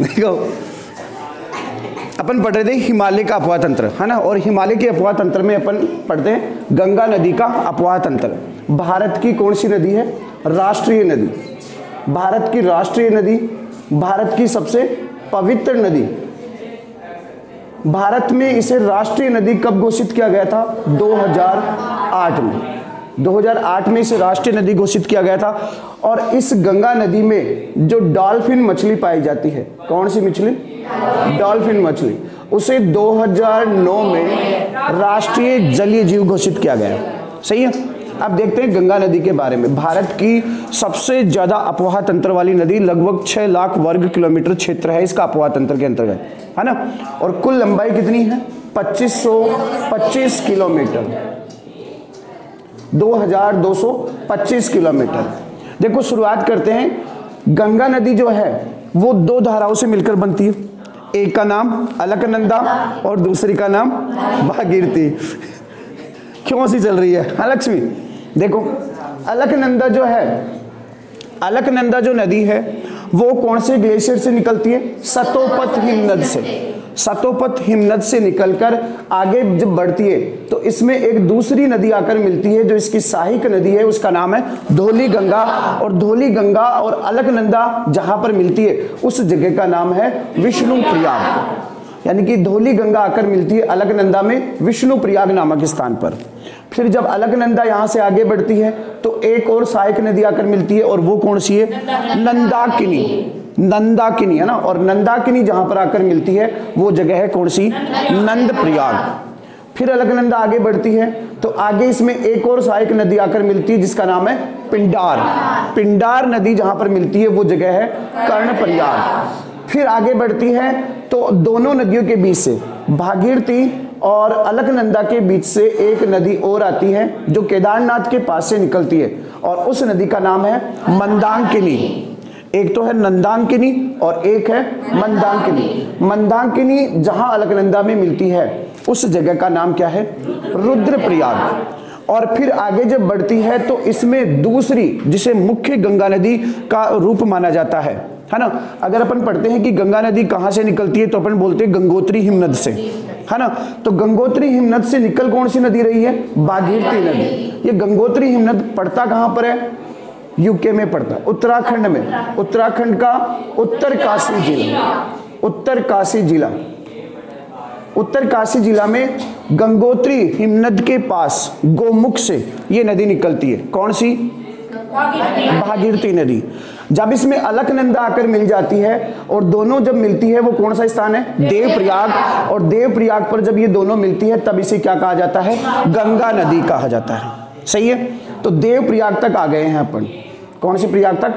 देखो, अपन पढ़ रहे थे हिमालय का अपवाह तंत्र, है ना? और हिमालय के अपवाह तंत्र में अपन पढ़ते हैं गंगा नदी का अपवाह तंत्र। भारत की कौन सी नदी है? राष्ट्रीय नदी। भारत की राष्ट्रीय नदी, भारत की सबसे पवित्र नदी। भारत में इसे राष्ट्रीय नदी कब घोषित किया गया था? 2008 में। 2008 में इसे राष्ट्रीय नदी घोषित किया गया था और इस गंगा नदी में जो डॉल्फिन मछली पाई जाती है, कौन सी मछली? डॉल्फिन मछली। उसे 2009 में राष्ट्रीय जलीय जीव घोषित किया गया। सही है? अब देखते हैं गंगा नदी के बारे में। भारत की सबसे ज़्यादा अपवाह तंत्र वाली नदी लगभग 6 लाख वर्ग किलोमीटर क्षेत्र है इसका अपवाह तंत्र के अंतर्गत, है ना? और कुल लंबाई कितनी है? 2525 किलोमीटर। 2225 किलोमीटर। देखो, शुरुआत करते हैं। गंगा नदी जो है, वो दो धाराओं से मिलकर बनती है। एक का नाम अलकनंदा और दूसरी का नाम भागीरथी। क्यों सी चल रही है? हाँ लक्ष्मी, देखो, अलकनंदा जो है, अलकनंदा जो नदी है, वो कौन से ग्लेशियर से निकलती है? सतोपथ हिमनद से। सतोपथ हिमनद से निकलकर आगे जब बढ़ती है तो इसमें एक दूसरी नदी आकर मिलती है, जो इसकी सहायक नदी है, उसका नाम है धोली गंगा और धोली गंगा और अलकनंदा जहाँ पर मिलती है, उस जगह का नाम है विष्णु प्रयाग यानी कि धोली गंगा आकर मिलती है अलकनंदा में विष्णु प्रयाग नामक स्थान पर। फिर जब अलकनंदा यहाँ से आगे बढ़ती है तो एक और सहायक नदी आकर मिलती है, और वो कौन सी है? नंदाकिनी। नंदाकिनी, है ना? और नंदाकिनी जहाँ पर आकर मिलती है, वो जगह है कौन सी? नंद प्रयाग फिर अलकनंदा आगे बढ़ती है तो आगे इसमें एक और सहायक नदी आकर मिलती है, जिसका नाम है पिंडार। पिंडार नदी जहाँ पर मिलती है, वो जगह है कर्ण प्रयाग फिर आगे बढ़ती है तो दोनों नदियों के बीच से, भागीरथी और अलकनंदा के बीच से एक नदी और आती है, जो केदारनाथ के पास से निकलती है, और उस नदी का नाम है मंदांकिनी। एक तो है नंदांकिनी और एक है मंदांकिनी। मंदांकिनी जहाँ अलकनंदा में मिलती है, उस जगह का नाम क्या है? रुद्रप्रयाग। और फिर आगे जब बढ़ती है तो इसमें दूसरी, जिसे मुख्य गंगा नदी का रूप माना जाता है है ना? अगर अपन पढ़ते हैं कि गंगा नदी कहाँ से निकलती है तो अपन बोलते हैं गंगोत्री हिमनद से, है ना? तो गंगोत्री हिमनद से निकल कौन सी नदी रही है? बागीरथी नदी। ये गंगोत्री हिमनद पड़ता कहाँ पर है? यूके में पड़ता। है उत्तराखंड में। उत्तराखंड का उत्तर काशी जिला। उत्तर काशी जिला। उत्तर काशी जिला में गंगोत्री हिमनद के पास गोमुख से ये नदी निकलती है। कौन सी? भागीरथी नदी। जब इसमें अलकनंदा आकर मिल जाती है और दोनों जब मिलती है, वो कौन सा स्थान है? देवप्रयाग। और देवप्रयाग पर जब ये दोनों मिलती है, तब इसे क्या कहा जाता है? गंगा नदी कहा जाता है। सही है? तो देव प्रयाग तक आ गए हैं अपन। कौन से प्रयाग तक?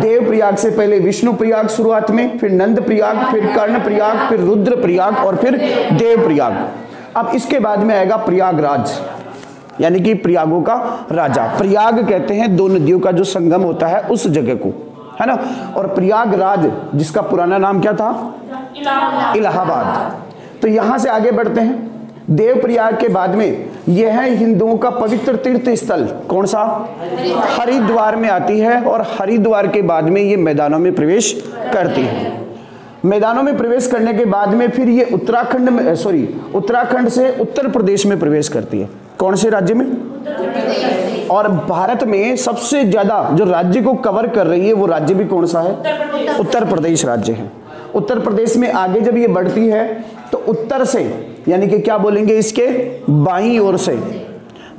देव प्रयाग से पहले विष्णु प्रयाग शुरुआत में फिर नंद प्रयाग फिर कर्ण प्रयाग फिर रुद्र प्रयाग और फिर देव प्रयाग अब इसके बाद में आएगा प्रयागराज यानी कि प्रयागों का राजा। प्रयाग कहते हैं दो नदियों का जो संगम होता है उस जगह को है ना? और प्रयागराज जिसका पुराना नाम क्या था? इलाहाबाद। तो यहाँ से आगे बढ़ते हैं। देव प्रयाग के बाद में यह है हिंदुओं का पवित्र तीर्थ स्थल कौन सा? हरिद्वार में आती है और हरिद्वार के बाद में ये मैदानों में प्रवेश करती है। मैदानों में प्रवेश करने के बाद में फिर ये उत्तराखंड में सॉरी उत्तराखंड से उत्तर प्रदेश में प्रवेश करती है। कौन से राज्य में? और भारत में सबसे ज़्यादा जो राज्य को कवर कर रही है, वो राज्य भी कौन सा है? उत्तर प्रदेश राज्य है। उत्तर प्रदेश में आगे जब ये बढ़ती है तो उत्तर से यानी कि क्या बोलेंगे इसके? बाई ओर से।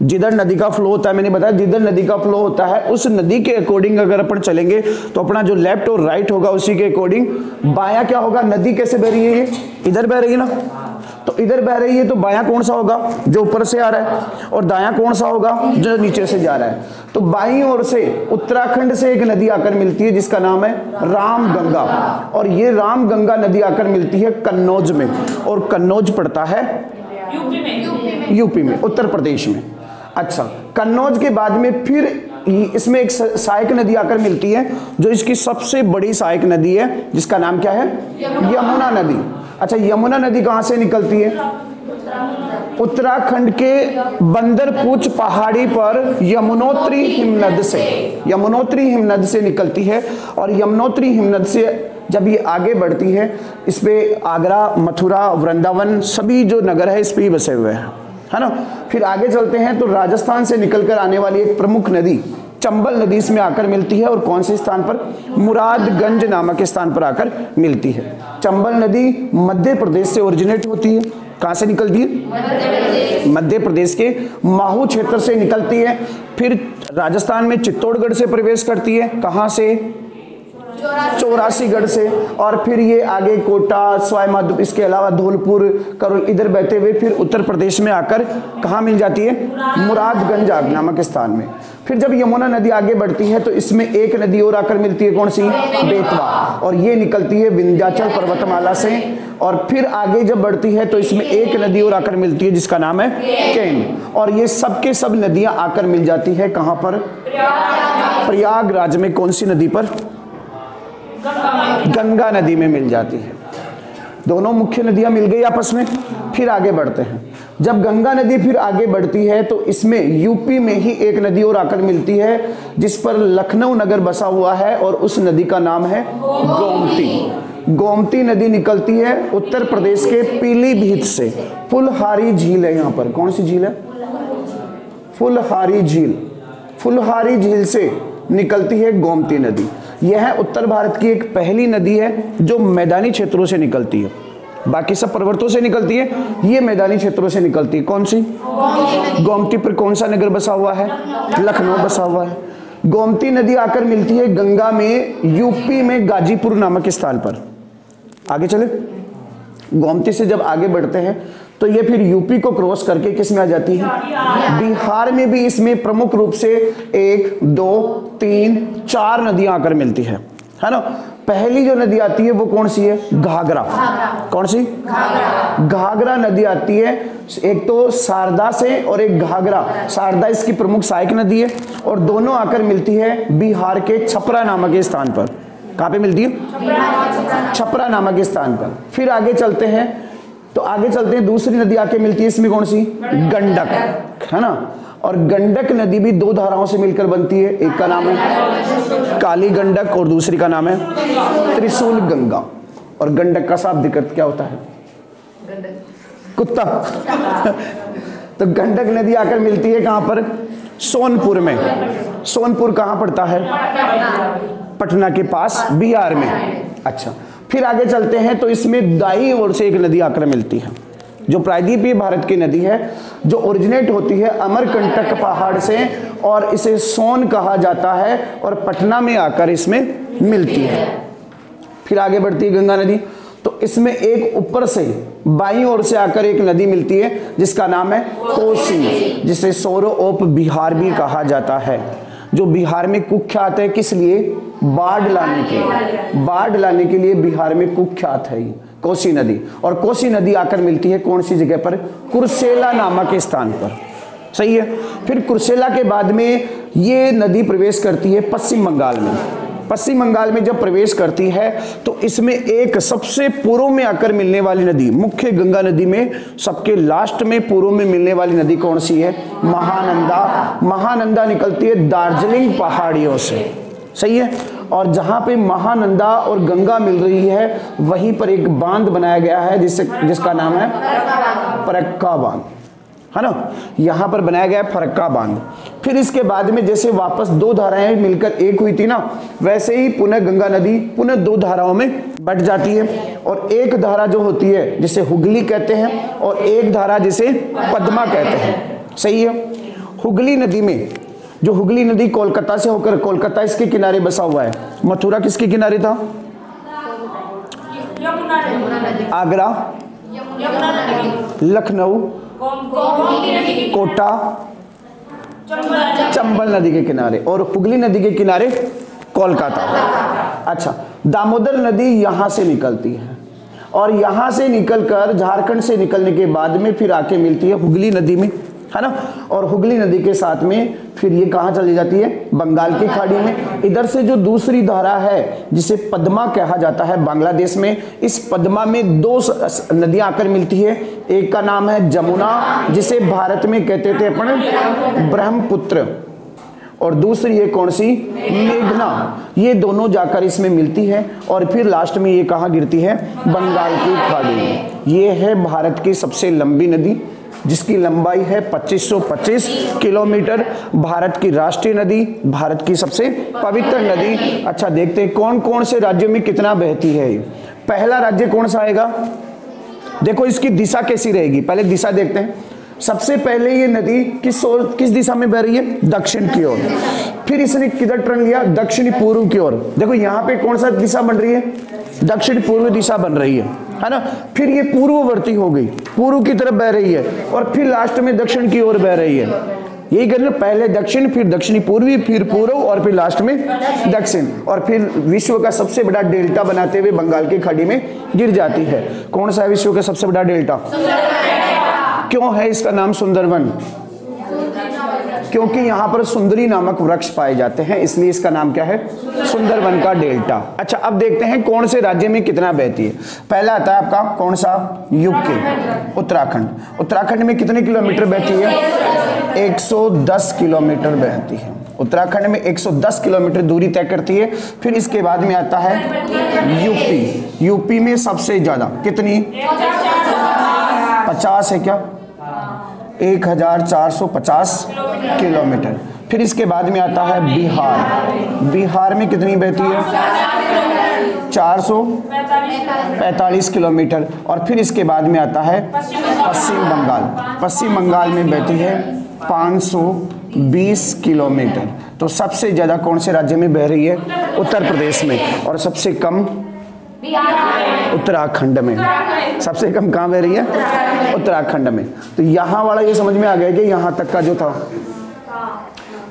जिधर नदी का फ्लो होता है, मैंने बताया जिधर नदी का फ्लो होता है, उस नदी के अकॉर्डिंग अगर अपन चलेंगे तो अपना जो लेफ़्ट और राइट होगा, उसी के अकॉर्डिंग बाया क्या होगा? नदी कैसे बह रही है ये? इधर बह रही है ना? तो इधर बह रही है तो बाया कौन सा होगा जो ऊपर से आ रहा है और दाया कौन सा होगा जो नीचे से जा रहा है? तो बाई ओर से उत्तराखंड से एक नदी आकर मिलती है, जिसका नाम है राम गंगा और ये राम गंगा नदी आकर मिलती है कन्नौज में। और कन्नौज पड़ता है यूपी में यूपी में उत्तर प्रदेश में। अच्छा कन्नौज के बाद में फिर इसमें एक सहायक नदी आकर मिलती है, जो इसकी सबसे बड़ी सहायक नदी है, जिसका नाम क्या है? यमुना नदी। अच्छा यमुना नदी कहाँ से निकलती है? उत्तराखंड के बंदरपूछ पहाड़ी पर यमुनोत्री हिमनद से, यमुनोत्री हिमनद से निकलती है और यमुनोत्री हिमनद से जब ये आगे बढ़ती है, इस पे आगरा, मथुरा, वृंदावन, सभी जो नगर है, इस पे ही बसे हुए हैं। है ना? फिर आगे चलते हैं तो राजस्थान से निकलकर आने वाली एक प्रमुख नदी चंबल नदी इसमें आकर मिलती है और कौन से स्थान पर? मुरादगंज नामक स्थान पर आकर मिलती है। चंबल नदी मध्य प्रदेश से ओरिजिनेट होती है। कहाँ से निकलती है? मध्य प्रदेश के माहू क्षेत्र से निकलती है। फिर राजस्थान में चित्तौड़गढ़ से प्रवेश करती है। कहाँ से? चौरासीगढ़ से। और फिर ये आगे कोटा स्वाय इसके अलावा धौलपुर करोल इधर बहते हुए फिर उत्तर प्रदेश में आकर कहा मिल जाती है? मुरादगंज नामक स्थान में। फिर जब यमुना नदी आगे बढ़ती है तो इसमें एक नदी और आकर मिलती है कौन सी? बेतवा। और ये निकलती है विंध्याचल पर्वतमाला से। और फिर आगे जब बढ़ती है तो इसमें एक नदी और आकर मिलती है जिसका नाम है केन। और ये सब के सब नदियाँ आकर मिल जाती है कहाँ पर? प्रयागराज में कौन सी नदी पर? गंगा नदी में मिल जाती है। दोनों मुख्य नदियाँ मिल गई आपस में फिर आगे बढ़ते हैं। जब गंगा नदी फिर आगे बढ़ती है तो इसमें यूपी में ही एक नदी और आकर मिलती है जिस पर लखनऊ नगर बसा हुआ है और उस नदी का नाम है गोमती। गोमती नदी निकलती है उत्तर प्रदेश के पीलीभीत से। फुलहारी झील है यहाँ पर। कौन सी झील है? फुलहारी झील। फुलहारी झील से निकलती है गोमती नदी। यह उत्तर भारत की एक पहली नदी है जो मैदानी क्षेत्रों से निकलती है। बाकी सब पर्वतों से निकलती है। ये मैदानी क्षेत्रों से निकलती है। कौन सी? गोमती पर कौन सा नगर बसा हुआ है? लखनऊ बसा हुआ है। गोमती नदी आकर मिलती है गंगा में, यूपी में, गाजीपुर नामक स्थान पर। आगे चले। गोमती से जब आगे बढ़ते हैं तो ये फिर यूपी को क्रॉस करके किसमें आ जाती है? बिहार में भी इसमें प्रमुख रूप से एक, दो, तीन, चार नदियाँ आकर मिलती है। है ना? पहली जो नदी आती है वो कौन सी है? घाघरा। कौन सी? घाघरा। नदी आती है। एक तो शारदा से और एक घाघरा। शारदा इसकी प्रमुख सहायक नदी है और दोनों आकर मिलती है बिहार के छपरा नामक स्थान पर। कहाँ पे मिलती है? छपरा नामक स्थान पर। फिर आगे चलते हैं। तो आगे चलते हैं। दूसरी नदी आके मिलती है। इसमें कौन सी? गंडक। है ना? और गंडक नदी भी दो धाराओं से मिलकर बनती है, एक का नाम है काली गंडक और दूसरी का नाम है त्रिशूल गंगा। और गंडक का शाब्दिक अर्थ क्या होता है? कुत्ता। तो गंडक नदी आकर मिलती है कहाँ पर? सोनपुर में। सोनपुर कहाँ पड़ता है? पटना के पास, बिहार में। अच्छा फिर आगे चलते हैं तो इसमें दाई ओर से एक नदी आकर मिलती है। जो प्रायद्वीपीय भारत की नदी है, जो ओरिजिनेट होती है अमरकंटक पहाड़ से और इसे सोन कहा जाता है और पटना में आकर इसमें मिलती है। फिर आगे बढ़ती है गंगा नदी। तो इसमें एक ऊपर से बाई ओर से आकर एक नदी मिलती है, जिसका नाम है कोसी, जिसे सोरो ओप बिहार भी कहा जाता है। जो बिहार में कुख्यात है, किस लिए? बाढ़ लाने के लिए। बाढ़ लाने के लिए बिहार में कुख्यात है कोसी नदी। और कोसी नदी आकर मिलती है कौन सी जगह पर? कुरसेला नामक स्थान पर। सही है? फिर कुरसेला के बाद में ये नदी प्रवेश करती है पश्चिम बंगाल में। पश्चिम बंगाल में जब प्रवेश करती है तो इसमें एक सबसे पूर्व में आकर मिलने वाली नदी, मुख्य गंगा नदी में सबके लास्ट में पूर्व में मिलने वाली नदी कौन सी है? महानंदा। महानंदा निकलती है दार्जिलिंग पहाड़ियों से। सही है? और जहाँ पे महानंदा और गंगा मिल रही है, वहीं पर एक बाँध बनाया गया है जिससे जिसका नाम है परक्का बाँध। है ना? यहाँ पर बनाया गया है फरक्का बाँध। फिर इसके बाद में जैसे वापस दो धाराएँ मिलकर एक हुई थी ना, वैसे ही पुनः गंगा नदी पुनः दो धाराओं में बट जाती है। और एक धारा जो होती है, जिसे हुगली कहते हैं, और एक धारा जिसे पद्मा कहते हैं। सही है? हुगली नदी में जो हुगली नदी कोलकाता से होकर कोलकाता इसके किनारे बसा हुआ है। मथुरा किसके किनारे था? आगरा। लखनऊ। कोटा। चंबल नदी के किनारे और हुगली नदी के किनारे कोलकाता। अच्छा दामोदर नदी यहाँ से निकलती है और यहाँ से निकलकर झारखंड से निकलने के बाद में फिर आके मिलती है हुगली नदी में। है ना? और हुगली नदी के साथ में फिर ये कहाँ चली जाती है? बंगाल की खाड़ी में। इधर से जो दूसरी धारा है, जिसे पद्मा कहा जाता है बांग्लादेश में, इस पद्मा में दो नदियाँ आकर मिलती है। एक का नाम है जमुना, जिसे भारत में कहते थे अपन ब्रह्मपुत्र। और दूसरी है कौन सी? मेघना। ये दोनों जाकर इसमें मिलती है और फिर लास्ट में ये कहाँ गिरती है? बंगाल की खाड़ी ये है भारत की सबसे लंबी नदी। जिसकी लंबाई है 2525 किलोमीटर। भारत की राष्ट्रीय नदी, भारत की सबसे पवित्र नदी। अच्छा देखते हैं कौन कौन से राज्यों में कितना बहती है पहला राज्य कौन सा आएगा? देखो, इसकी दिशा कैसी रहेगी? पहले दिशा देखते हैं। सबसे पहले ये नदी किस ओर, किस दिशा में बह रही है? दक्षिण की ओर। फिर इसने किधर टर्न लिया? दक्षिणी पूर्व की ओर। देखो, यहाँ पे कौन सा दिशा बन रही है? दक्षिण पूर्व दिशा बन रही है। है ना? फिर ये पूर्ववर्ती हो गई। पूर्व की तरफ़ बह रही है और फिर लास्ट में दक्षिण की ओर बह रही है। यही करना पहले दक्षिण, फिर दक्षिणी पूर्वी, फिर पूर्व और फिर लास्ट में दक्षिण। और फिर विश्व का सबसे बड़ा डेल्टा बनाते हुए बंगाल की खाड़ी में गिर जाती है। कौन सा है विश्व का सबसे बड़ा डेल्टा? क्यों है इसका नाम सुंदरवन? क्योंकि यहाँ पर सुंदरी नामक वृक्ष पाए जाते हैं, इसलिए इसका नाम क्या है? सुंदरवन का डेल्टा। अच्छा अब देखते हैं कौन से राज्य में कितना बहती है। पहला आता है आपका कौन सा? यूके, उत्तराखंड। उत्तराखंड में कितने किलोमीटर बहती है? 110 किलोमीटर बहती है। उत्तराखंड में 110 किलोमीटर दूरी तय करती है, फिर इसके बाद में आता है यूपी। यूपी में सबसे ज़्यादा कितनी? पचास है क्या? एक हज़ार चार सौ पचास किलोमीटर। फिर इसके बाद में आता है बिहार। बिहार में कितनी बहती है? चार सौ पैंतालीस किलोमीटर। और फिर इसके बाद में आता है पश्चिम बंगाल। पश्चिम बंगाल में बहती है 520 किलोमीटर। तो सबसे ज़्यादा कौन से राज्य में बह रही है? उत्तर प्रदेश में। और सबसे कम उत्तराखंड में। सबसे कम कहाँ बह रही है? उत्तराखंड में। तो यहाँ वाला ये समझ में आ गया कि यहाँ तक का जो था।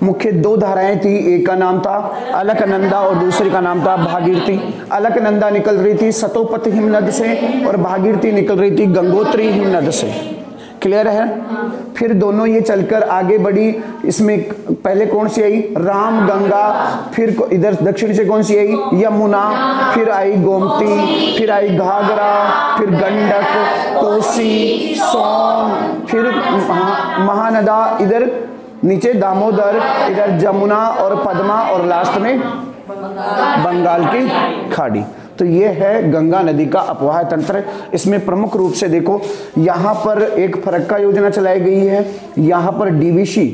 मुख्य दो धाराएँ थी, एक का नाम था अलकनंदा और दूसरी का नाम था भागीरथी। अलकनंदा निकल रही थी सतोपथ हिमनद से और भागीरथी निकल रही थी गंगोत्री हिमनद से। क्लियर है? फिर दोनों ये चलकर आगे बढ़ी। इसमें पहले कौन सी आई? राम, गंगा, फिर इधर दक्षिण से कौन सी आई? यमुना, फिर आई गोमती, फिर आई घाघरा, फिर गंडक, कोसी, सोन, फिर महानदा, इधर नीचे दामोदर, इधर जमुना और पद्मा और लास्ट में बंगाल की खाड़ी। तो ये है गंगा नदी का अपवाह तंत्र। इसमें प्रमुख रूप से देखो, यहाँ पर एक फरक्का योजना चलाई गई है। यहाँ पर डीवीसी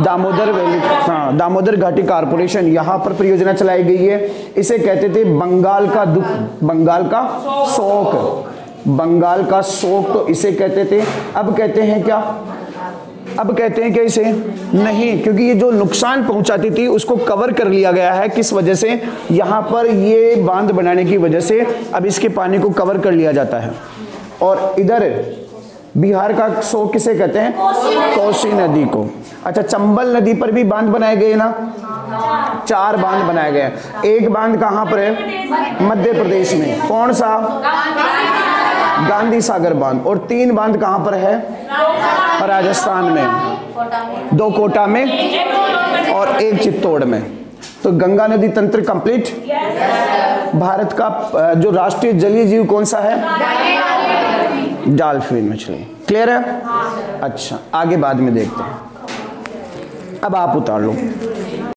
दामोदर वैली हाँ दामोदर घाटी कारपोरेशन यहाँ पर परियोजना चलाई गई है। इसे कहते थे बंगाल का दुख, बंगाल का शोक। बंगाल का शोक तो इसे कहते थे। अब कहते हैं क्या? अब कहते हैं कि इसे नहीं, क्योंकि ये जो नुकसान पहुंचाती थी, उसको कवर कर लिया गया है। किस वजह से? यहाँ पर ये बाँध बनाने की वजह से अब इसके पानी को कवर कर लिया जाता है। और इधर बिहार का सो किसे कहते हैं? कोसी नदी को। अच्छा चंबल नदी पर भी बाँध बनाए गए ना? चार बाँध बनाए गए एक बाँध कहाँ पर है? मध्य प्रदेश में। कौन सा? गांधी सागर बाँध। और तीन बाँध कहाँ पर है? राजस्थान में। दो कोटा में और एक चित्तौड़ में। तो गंगा नदी तंत्र कंप्लीट भारत का जो राष्ट्रीय जलीय जीव कौन सा है? डाल्फिन मछली। क्लियर है। अच्छा आगे बाद में देखते हैं। अब आप उतार लो।